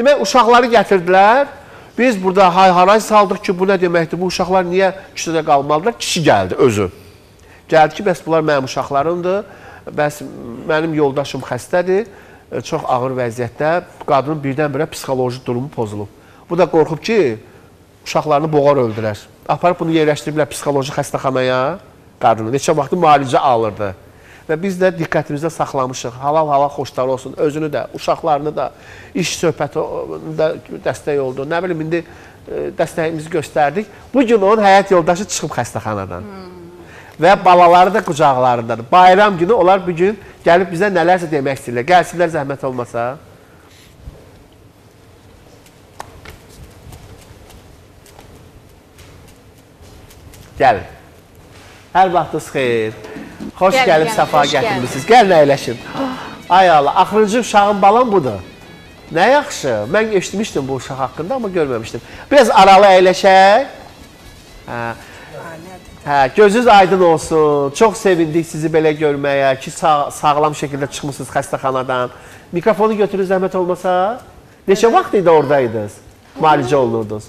Demək uşaqları gətirdilər. Biz burada hay-haray saldıq ki, bu nə deməkdir? Bu uşaqlar niyə küçədə qalmalıdırlar? Kişi gəldi özü. Gəldi ki, bəs bunlar mənim uşaqlarımdır. Bəs mənim yoldaşım xəstədir. e, Çox ağır vəziyyətdə. Qadının birdən-birə psixoloji durumu pozulub. Bu da qorxub ki, uşaqlarını boğar öldürər. Aparıb bunu yerləşdiriblər psixoloji xəstəxanaya. Qadını neçə vaxtı müalicə alırdı. Və biz də diqqətimizdə saxlamışıq. Halal-halal xoşlar olsun. Özünü də, uşaqlarını da, iş söhbətində dəstək oldu. Nə bilim, indi e, dəstəyimizi göstərdik. Bu gün onun həyat yoldaşı çıxıb xəstəxanadan. Və balaları da qucaqlarındadır. Bayram günü onlar bu gün gəlib bizə nələrsə demək istəyirlər. Gəlsinlər zəhmət olmasa. Gəlin. Hər vaxtınız xeyir. Xoş Gəlin, gəlib gəlin, səfa gətirmisiniz. Gəlin əyləşin. Ay Allah, axırıncı uşağın balam budur. Nə yaxşı. Mən eşitmişdim bu uşaq haqqında, amma görməmişdim. Biraz aralı əyləşək. Hə. Hə, gözünüz aydın olsun. Çox sevindik sizi belə görməyə ki, sağ, sağlam şəkildə çıxmısınız xəstəxanadan. Mikrofonu götürün zəhmət olmasa. Neçə vaxt idi oradaydınız? Müalicə olunurdunuz.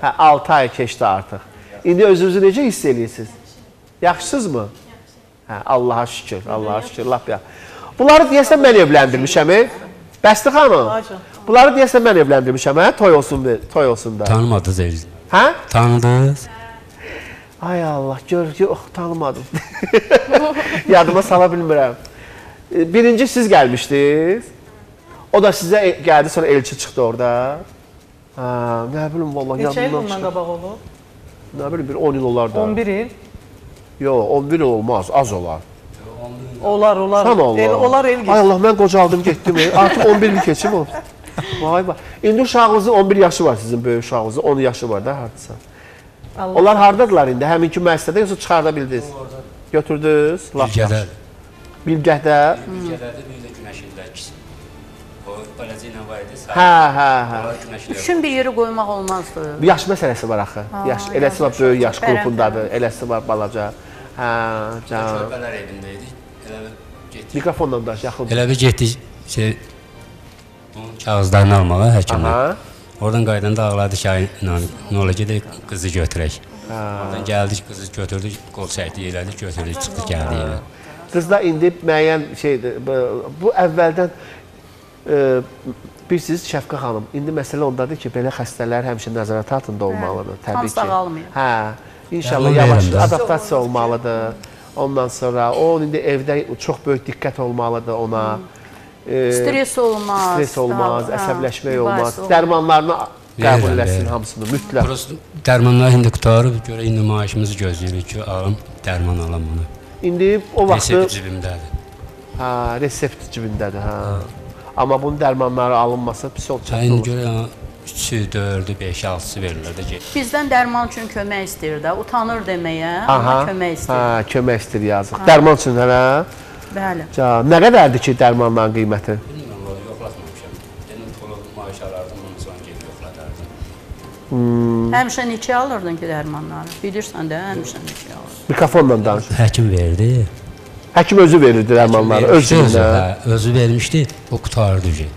Hə, 6 ay keçdi artıq. İndi özünüzü necə hiss edirsiniz? Yaxşısınızmı? Hə, Allaha şükür, Allaha şükür, lap ya. Bunları deyəsən mən evləndirmişəm, e? Bəsdi xanım. Bunları deyəsən mən evləndirmişəm, hə? Toy olsun, bir- toy olsun da. Tanımadınız el. Hə? Tanıdınız. Ay Allah, gör ki, oh, tanımadım. Yadıma sala bilmirəm. E, Birinci siz gəlmişdiniz. O da sizə e- gəldi, sonra elçi çıxdı orada. Ha, nə bilim vallahi Neçə il yadımdan bundan çıxdı. qabaq olub? Nə bilim bir 10 il olar da. 11 il. Yox, 11 il olmaz, az olar. Olar, olar. Sən Allah. El, olar el Ay geçdi. Allah, mən qocaldım, getdim. Artıq 11 il keçib o. Vay vay. İndi uşağınızın 11 yaşı var sizin böyük uşağınızın, 10 yaşı var da hardasa. Allah. Onlar hardadılar indi? Həminki müəssisədə yoxsa çıxarda bildiniz? Götürdünüz? Bilgədə. yaxşı. Bilgəhdə. Bilgədədir, bir də günəş illər ikisi. O balaca ilə var idi. Hə, hə, hə. Üçün bir yeri qoymaq olmazdı. Yaş məsələsi var axı. Yaş, eləsi var böyük yaş qrupundadır, eləsi var balaca. Hə, can. Körpələr evində idik. Elə bir getdik. Mikrofonla danış, yaxın. Elə bir getdik şey bunun kağızlarını almağa həkimdən. Aha. Oradan qaydanda ağladı ki, nə olacaq gedək qızı götürək. Oradan gəldik, qızı götürdük, qol çəkdi, elədik, götürdük, çıxdıq gəldik evə. Qızda indi müəyyən şeydir. Bu, bu əvvəldən e, bilirsiniz Şəfqə xanım, indi məsələ ondadır ki, belə xəstələr həmişə nəzarət altında olmalıdır, təbii hamısı ki. sağalmıyor. Hə, inşallah yavaş adaptasiya olmalıdır. Ondan sonra o indi evdə çox böyük diqqət olmalıdır ona. E, Stres olmaz. Stres olmaz, Hə, əsəbləşmək olmaz. Dərmanlarını qəbul eləsin hamısını mütləq. Prosta dərmanlar indi qutarıb, görə indi maaşımızı gözləyirik ki, alım, dərman alam bunu. İndi o vaxtı Resept cibimdədir. hə, resept cibindədir, hə. Amma bunun dərmanları alınmasa pis olacaq. Sən indi görə 3-ü, 4-ü, 5-i, 6-sı verirlər də get. Bizdən dərman üçün kömək istəyir də. Utanır deməyə, amma kömək istəyir. Hə, kömək istəyir yazıq. Dərman üçün hələ. Bəli. Can, nə qədərdir ki dərmanların qiyməti? Bilmirəm, yoxlatmamışam. Dedim pulu maaş alardım, onu sonra gedib yoxladardım. Həmişə neçə alırdın ki dərmanları? Bilirsən də, həmişə neçə alırdın. Mikrofonla danış. Həkim verdi. Həkim özü verirdi dərmanları, özü, hə, özü vermişdi, o qutardı ki.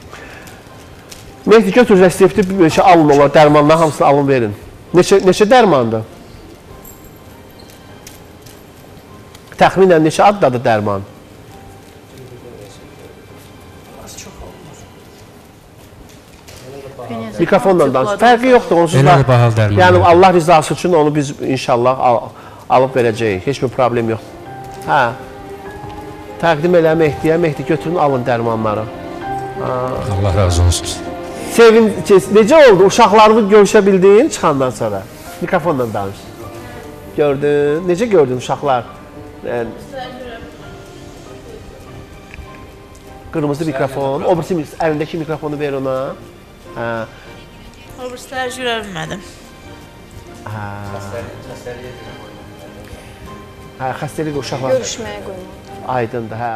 Mehdi götür resepti bir neçə alın olar, dərmanların hamısını alın verin. Neçə neçə dərmandır? Təxminən neçə addadır dərman? Mikrofonla danış. Fərqi yoxdur onsuz da. Yəni. Allah rizası üçün onu biz inşallah al alıb verəcəyik. Heç bir problem yox. Hə. Təqdim elə Mehdiyə, Mehdi götürün alın dərmanları. Allah razı olsun. Sevin, necə oldu? Uşaqlarını görüşə bildin çıxandan sonra? Mikrofonla danış. Gördün? Necə gördün uşaqlar? Yəni, Qırmızı mikrofon, o birisi əlindəki mikrofonu ver ona. Hə. Obrisləri görə bilmədim. Hə, xəstəlik uşaqlar Görüşməyə qoymalı. aydındır, hə.